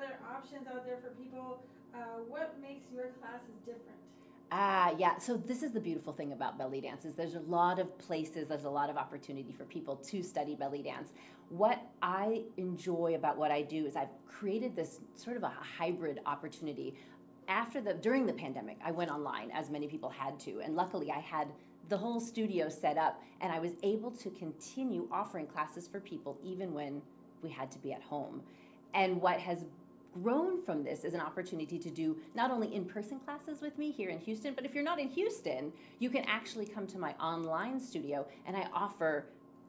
other options out there for people. Uh, what makes your classes different? Ah, yeah. So this is the beautiful thing about belly dance is there's a lot of places, there's a lot of opportunity for people to study belly dance. What I enjoy about what I do is I've created this sort of a hybrid opportunity. After the during the pandemic, I went online as many people had to, and luckily I had the whole studio set up and I was able to continue offering classes for people even when we had to be at home. And what has grown from this is an opportunity to do not only in-person classes with me here in Houston, but if you're not in Houston, you can actually come to my online studio and I offer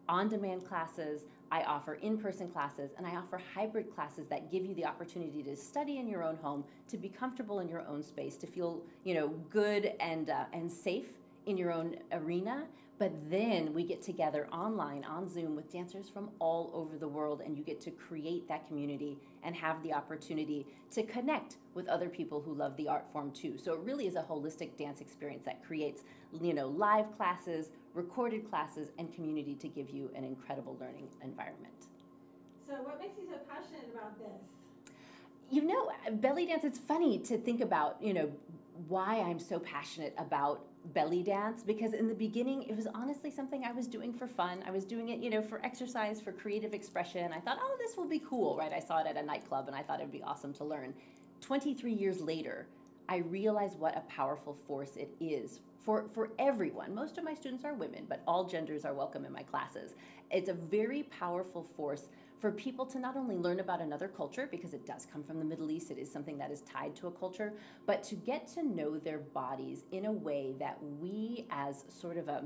on-demand classes, I offer in-person classes, and I offer hybrid classes that give you the opportunity to study in your own home, to be comfortable in your own space, to feel, you know, good and uh, and safe in your own arena, but then we get together online on Zoom with dancers from all over the world, and you get to create that community and have the opportunity to connect with other people who love the art form too. So it really is a holistic dance experience that creates, you know, live classes, recorded classes, and community to give you an incredible learning environment. So, what makes you so passionate about this? You know, belly dance, it's funny to think about, you know, why I'm so passionate about belly dance because in the beginning it was honestly something I was doing for fun. I was doing it, you know, for exercise, for creative expression. I thought, "Oh, this will be cool," right? I saw it at a nightclub and I thought it would be awesome to learn. 23 years later, I realize what a powerful force it is for, for everyone. Most of my students are women, but all genders are welcome in my classes. It's a very powerful force for people to not only learn about another culture, because it does come from the Middle East, it is something that is tied to a culture, but to get to know their bodies in a way that we, as sort of a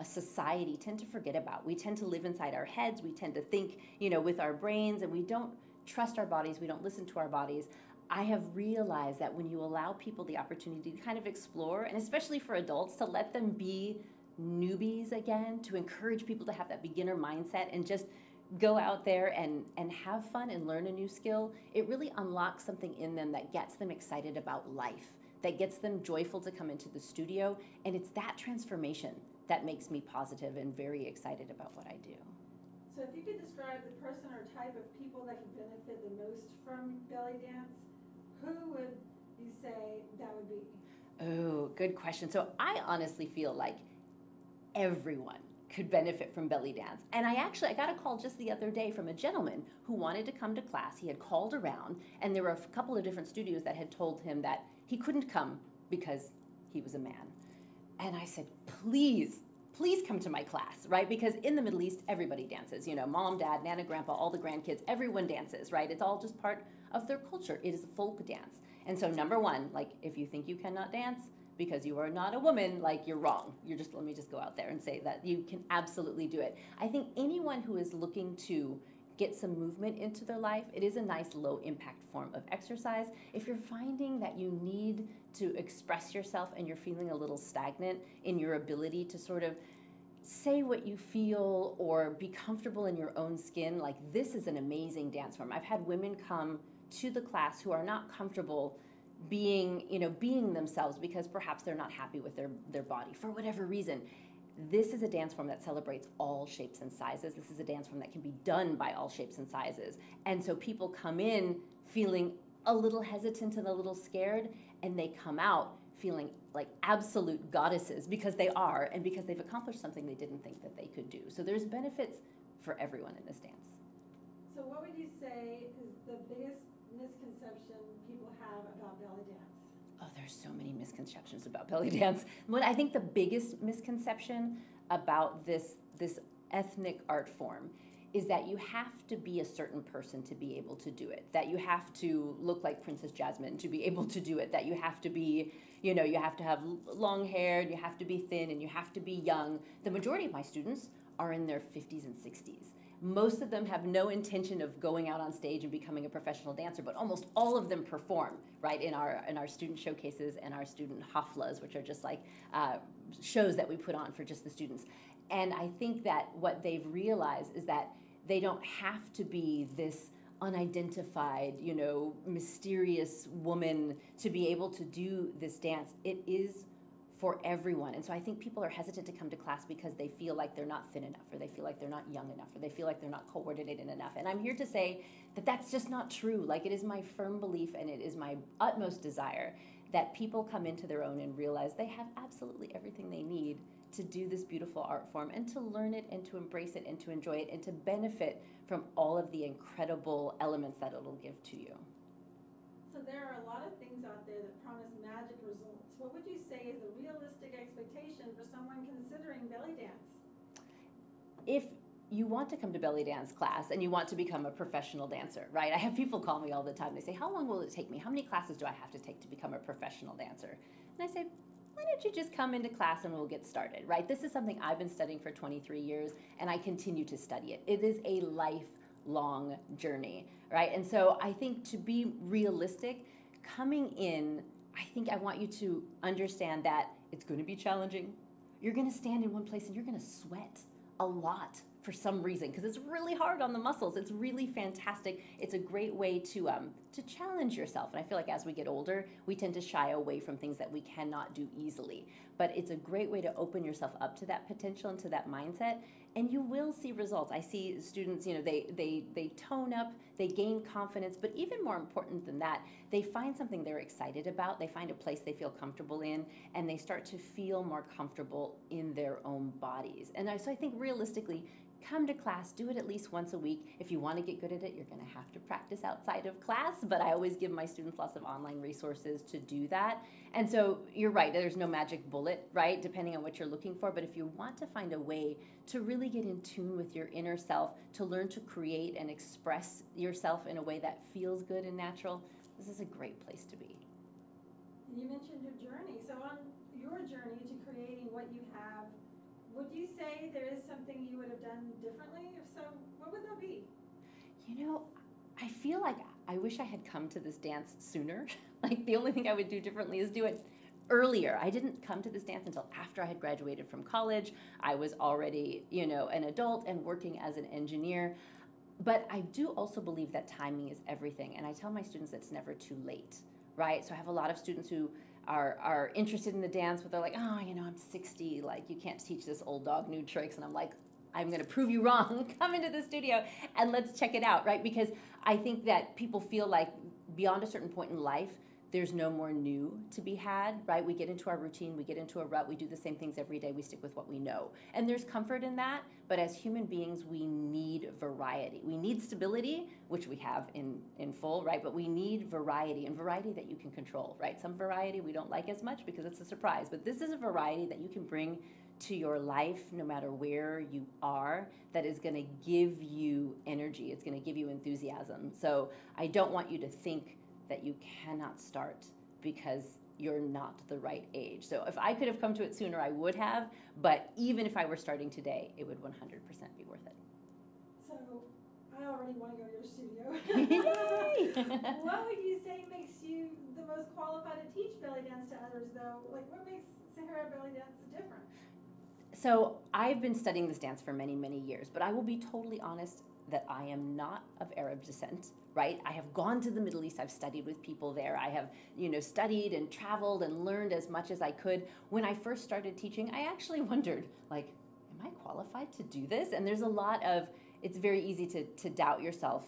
a society tend to forget about. We tend to live inside our heads. We tend to think, you know, with our brains, and we don't trust our bodies. We don't listen to our bodies. I have realized that when you allow people the opportunity to kind of explore, and especially for adults, to let them be newbies again, to encourage people to have that beginner mindset and just go out there and, and have fun and learn a new skill, it really unlocks something in them that gets them excited about life, that gets them joyful to come into the studio. And it's that transformation that makes me positive and very excited about what I do. So, if you could describe the person or type of people that could benefit the most from belly dance, who would you say that would be? Oh, good question. So, I honestly feel like everyone could benefit from belly dance. And I actually I got a call just the other day from a gentleman who wanted to come to class. He had called around and there were a couple of different studios that had told him that he couldn't come because he was a man. And I said, "Please, please come to my class, right? Because in the Middle East, everybody dances. You know, mom, dad, nana, grandpa, all the grandkids, everyone dances, right? It's all just part of their culture. It is a folk dance. And so, number one, like, if you think you cannot dance, because you are not a woman, like you're wrong. You're just, let me just go out there and say that you can absolutely do it. I think anyone who is looking to get some movement into their life, it is a nice low impact form of exercise. If you're finding that you need to express yourself and you're feeling a little stagnant in your ability to sort of say what you feel or be comfortable in your own skin, like this is an amazing dance form. I've had women come to the class who are not comfortable being you know being themselves because perhaps they're not happy with their their body for whatever reason this is a dance form that celebrates all shapes and sizes. This is a dance form that can be done by all shapes and sizes. And so people come in feeling a little hesitant and a little scared and they come out feeling like absolute goddesses because they are and because they've accomplished something they didn't think that they could do. So there's benefits for everyone in this dance. So what would you say is the biggest misconception people have about belly dance? Oh, there's so many misconceptions about belly dance. What I think the biggest misconception about this this ethnic art form is that you have to be a certain person to be able to do it. That you have to look like Princess Jasmine to be able to do it. That you have to be, you know, you have to have long hair, and you have to be thin, and you have to be young. The majority of my students are in their 50s and 60s. Most of them have no intention of going out on stage and becoming a professional dancer, but almost all of them perform, right, in our, in our student showcases and our student haflas, which are just like uh, shows that we put on for just the students. And I think that what they've realized is that they don't have to be this unidentified, you know, mysterious woman to be able to do this dance. It is for everyone. And so I think people are hesitant to come to class because they feel like they're not thin enough, or they feel like they're not young enough, or they feel like they're not coordinated enough. And I'm here to say that that's just not true. Like it is my firm belief and it is my utmost desire that people come into their own and realize they have absolutely everything they need to do this beautiful art form and to learn it and to embrace it and to enjoy it and to benefit from all of the incredible elements that it'll give to you. So there are a lot of things out there that promise magic results. What would you say is a realistic expectation for someone considering belly dance? If you want to come to belly dance class and you want to become a professional dancer, right? I have people call me all the time. They say, How long will it take me? How many classes do I have to take to become a professional dancer? And I say, Why don't you just come into class and we'll get started, right? This is something I've been studying for 23 years and I continue to study it. It is a lifelong journey, right? And so I think to be realistic, coming in, I think I want you to understand that it's going to be challenging. You're going to stand in one place and you're going to sweat a lot for some reason because it's really hard on the muscles. It's really fantastic. It's a great way to um, to challenge yourself. And I feel like as we get older, we tend to shy away from things that we cannot do easily. But it's a great way to open yourself up to that potential and to that mindset and you will see results. I see students, you know, they they they tone up, they gain confidence, but even more important than that, they find something they're excited about, they find a place they feel comfortable in, and they start to feel more comfortable in their own bodies. And I, so I think realistically, come to class, do it at least once a week. If you want to get good at it, you're going to have to practice outside of class, but I always give my students lots of online resources to do that. And so you're right, there's no magic bullet, right, depending on what you're looking for. But if you want to find a way to really get in tune with your inner self, to learn to create and express yourself in a way that feels good and natural, this is a great place to be. You mentioned your journey. So, on your journey to creating what you have would you say there is something you would have done differently? If so, what would that be? You know, I feel like I wish I had come to this dance sooner. like the only thing I would do differently is do it earlier. I didn't come to this dance until after I had graduated from college. I was already, you know, an adult and working as an engineer. But I do also believe that timing is everything. And I tell my students it's never too late, right? So I have a lot of students who are are interested in the dance, but they're like, oh, you know, I'm 60, like you can't teach this old dog new tricks, and I'm like, I'm going to prove you wrong. Come into the studio and let's check it out, right? Because I think that people feel like beyond a certain point in life, there's no more new to be had, right? We get into our routine, we get into a rut, we do the same things every day, we stick with what we know. And there's comfort in that, but as human beings, we need variety. We need stability, which we have in, in full, right? But we need variety, and variety that you can control, right? Some variety we don't like as much because it's a surprise, but this is a variety that you can bring to your life, no matter where you are, that is going to give you energy. It's going to give you enthusiasm. So I don't want you to think that you cannot start because you're not the right age. So if I could have come to it sooner, I would have. But even if I were starting today, it would 100% be worth it. So I already want to go to your studio. Yay! what would you say makes you the most qualified to teach belly dance to others, though? Like, what makes Sahira belly dance different? So I've been studying this dance for many, many years, but I will be totally honest that I am not of Arab descent right? I have gone to the Middle East. I've studied with people there. I have, you know, studied and traveled and learned as much as I could. When I first started teaching, I actually wondered, like, am I qualified to do this? And there's a lot of, it's very easy to, to doubt yourself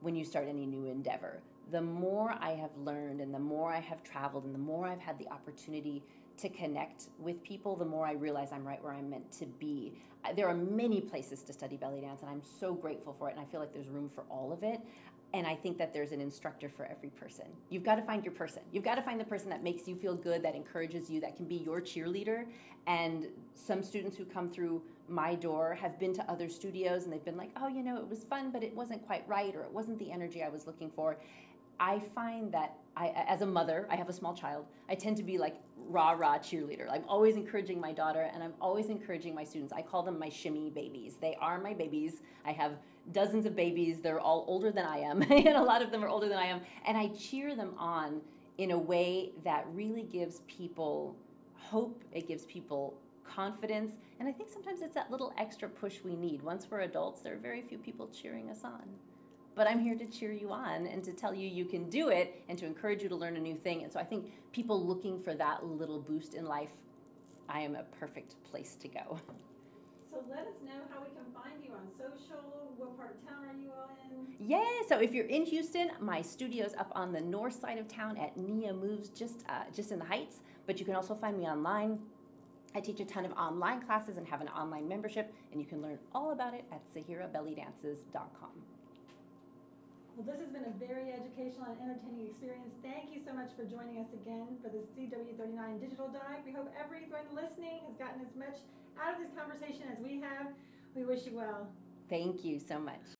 when you start any new endeavor. The more I have learned and the more I have traveled and the more I've had the opportunity to connect with people, the more I realize I'm right where I'm meant to be. There are many places to study belly dance, and I'm so grateful for it, and I feel like there's room for all of it and I think that there's an instructor for every person. You've got to find your person. You've got to find the person that makes you feel good, that encourages you, that can be your cheerleader. And some students who come through my door have been to other studios and they've been like, oh, you know, it was fun, but it wasn't quite right, or it wasn't the energy I was looking for. I find that I, as a mother, I have a small child. I tend to be like rah rah cheerleader. I'm always encouraging my daughter, and I'm always encouraging my students. I call them my shimmy babies. They are my babies. I have dozens of babies. They're all older than I am, and a lot of them are older than I am. And I cheer them on in a way that really gives people hope. It gives people confidence. And I think sometimes it's that little extra push we need. Once we're adults, there are very few people cheering us on. But I'm here to cheer you on and to tell you you can do it and to encourage you to learn a new thing. And so I think people looking for that little boost in life I am a perfect place to go. So let us know how we can find you on social. What part of town are you all in? Yeah, so if you're in Houston, my studio's up on the north side of town at Nia Moves, just uh, just in the Heights. But you can also find me online. I teach a ton of online classes and have an online membership, and you can learn all about it at SahiraBellyDances.com. Well, this has been a very educational and entertaining experience. Thank you so much for joining us again for the CW39 Digital Dive. We hope everyone listening has gotten as much out of this conversation as we have. We wish you well. Thank you so much.